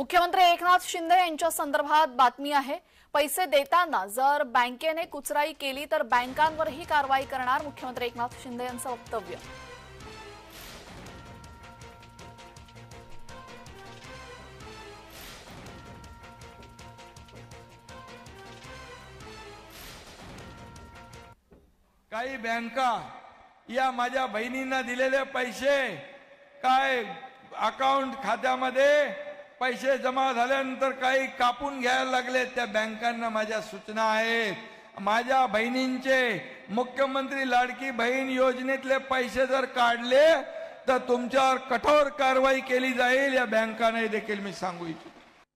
मुख्यमंत्री एकनाथ शिंदे यांच्या संदर्भात बातमी आहे. पैसे देताना जर बँकेने कुचराई केली तर बँकांवरही कारवाई करणार मुख्यमंत्री एकनाथ शिंदे यांचं वक्तव्य. काही बँका या माझ्या बहिणींना दिलेले पैसे काय अकाउंट खात्यामध्ये पैसे जमा झाल्यानंतर काही कापून घ्यायला लागले त्या बँकांना माझ्या सूचना आहेत. माझ्या बहिणींचे मुख्यमंत्री लाडकी बहीण योजनेतले पैसे जर काढले तर तुमच्यावर कठोर कारवाई केली जाईल या बँकांना देखील मी सांगू इच्छितो.